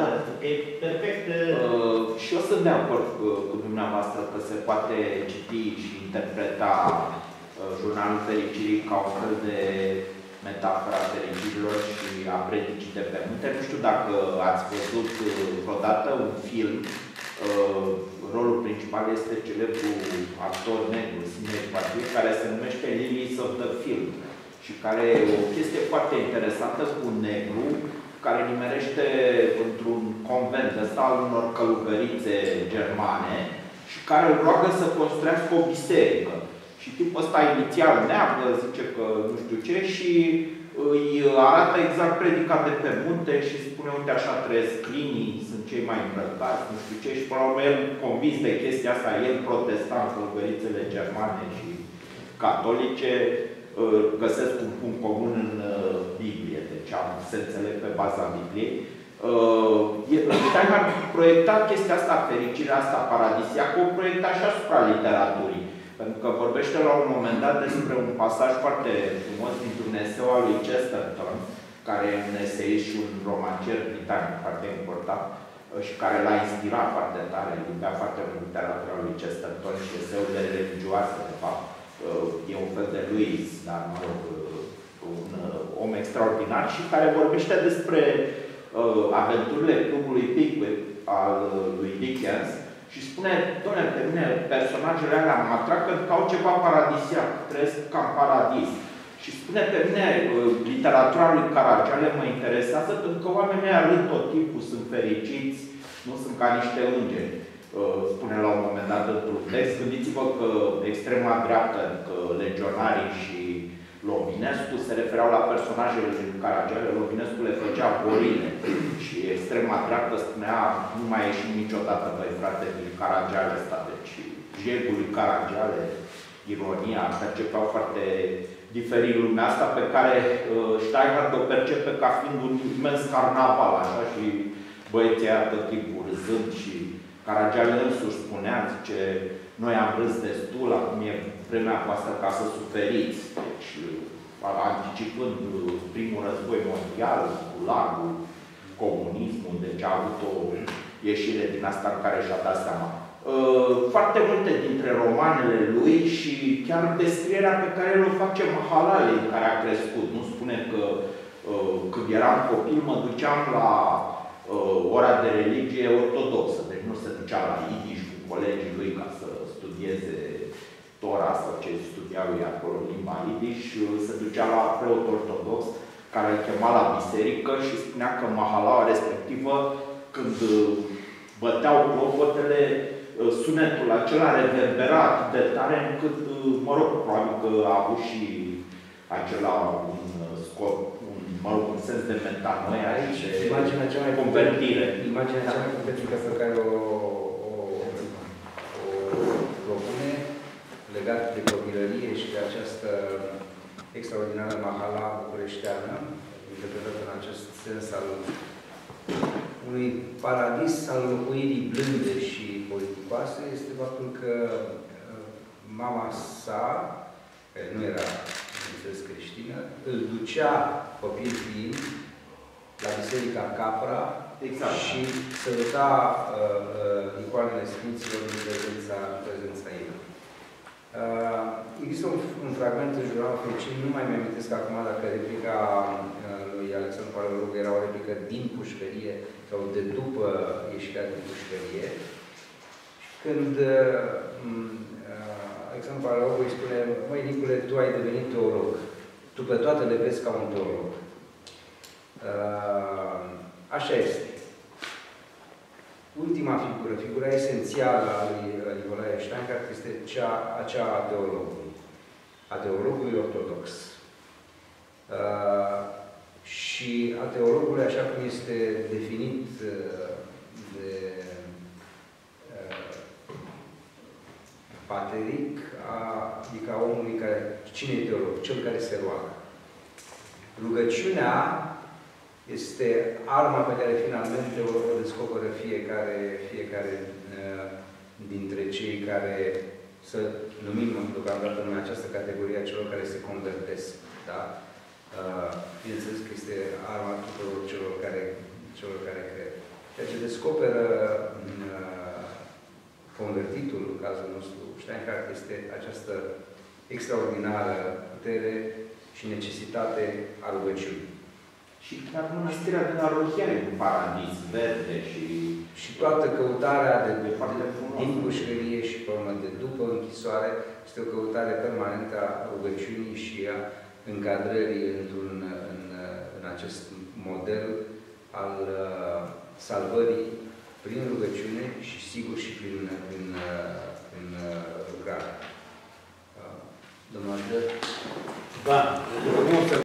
da, e perfect. Uh, și eu sunt de acord cu, cu dumneavoastră că se poate citi și interpreta uh, jurnalul fericirii ca un fel de metafora fericirilor și a predicii de pe munte. Nu știu dacă ați văzut uh, vreodată un film uh, rolul principal este celebrul actor negru, Sidney Poitier, care se numește Lilies of the Field și care e o chestie foarte interesantă cu un negru care nimerește într-un convent ăsta al unor călugărițe germane și care îl roagă să construiască o biserică. Și tipul ăsta inițial neagă, zice că nu știu ce și îi arată exact predica de pe munte și spune, uite așa trăiesc clinii, sunt cei mai îmbrăcați, nu știu ce, și până la urmă el convins de chestia asta, el protestant, călugărițele germane și catolice, găsesc un punct comun în uh, Biblie, deci am, se înțeleg pe baza Bibliei. Stein a proiectat chestia asta, fericirea asta paradisiacă, o proiecta și asupra literaturii. Pentru că vorbește la un moment dat despre un pasaj foarte frumos dintr-un eseu al lui Chesterton, care e un eseist și un romancier britanic foarte important și care l-a inspirat foarte tare, iubea foarte mult literatura lui Chesterton și eseurile religioase, de fapt. E un fel de Louis, dar, mă rog, un om extraordinar și care vorbește despre aventurile clubului Pickwick al lui Dickens și spune, doamne, pe mine personajele alea mă atrag pentru că au ceva paradisiac, trăiesc ca în paradis. Și spune pe mine, literatura lui Caragiale mă interesează pentru că oamenii râd tot timpul, sunt fericiți, nu sunt ca niște îngeri. Spune la un moment dat într-un text, gândiți-vă că extrema dreaptă, că legionarii și Lovinescu se refereau la personajele din Caragiale, Lovinescu le făcea borile și extrema dreaptă spunea nu mai ieșim niciodată, băi frate, din Caragiale ăsta, deci jegul lui Caragiale, ironia, percepeau foarte diferit lumea asta pe care uh, Steinhardt o percepe ca fiind un imens carnaval, așa, și băieții aia tot timpul râzând și Caragiale însuși spunea, zice, noi am râs destul, acum e vremea voastră ca să suferiți. Deci, anticipând primul război mondial, cu largul, comunismul, deci a avut o ieșire din asta în care și-a dat seama. Uh, foarte multe dintre romanele lui și chiar descrierea pe care el o face Mahalale, în care a crescut. Nu spune că uh, când eram copil mă duceam la uh, ora de religie ortodoxă, deci nu se ducea la Idiș cu colegii lui ca să studieze Tora sau ce studiau ei acolo limba Idiș, se ducea la preot ortodox care îl chema la biserică și spunea că mahalaua respectivă, când băteau clopotele, sunetul acela reverbera atât de tare încât, mă rog, probabil că a avut și acela un scop, un, mă rog, un sens de metanoia Aici, și de imaginea cea mai convertire. Imaginea cea mai competitivă pe care o, o, o propune legat de copilărie și de această extraordinară mahala bucureșteană, interpretată în acest sens al unui paradis al locuirii blânde și politicoase, este faptul că uh, mama sa, care nu era, bineînțeles, creștină, îl ducea copil fiind la Biserica Capra Exact. și săruta uh, uh, icoanele Sfinților în prezența, în prezența ei. Uh, există un, un fragment în jurnalul fericit, nu mai mi-amintesc acum dacă replica uh, lui Alexandru Paleologu era o replică din pușcărie sau de după ieșirea din pușcărie. Când uh, uh, Alexandru Paleologu îi spune, măi Nicule, tu ai devenit teolog. Tu pe toate le vezi ca un teolog. Uh, așa este. Ultima figură, figura esențială a lui Nicolae Steinhardt este cea, acea a teologului, a teologului ortodox. Uh, și a teologului, așa cum este definit uh, de uh, Pateric, a, adică a omului care, cine e teolog? Cel care se roagă. Rugăciunea este arma pe care finalmente o, o descoperă fiecare, fiecare uh, dintre cei care, să numim deocamdată în această categorie a celor care se convertesc. Da? Uh, bineînțeles că este arma tuturor celor care, celor care cred. descoperă uh, convertitul, în cazul nostru, Steinhardt, este această extraordinară putere și necesitate a rugăciunii. Și chiar mănăstirea din Arohia e un paradis verde și... Și toată căutarea de, de, E foarte frumos. din pușcărie și pe urmă de după închisoare este o căutare permanentă a rugăciunii și a încadrării într-un, în, în acest model al uh, salvării prin rugăciune și sigur și prin, prin, uh, prin uh, lucrare. Uh, Domnul Andrei? Da. Frumos să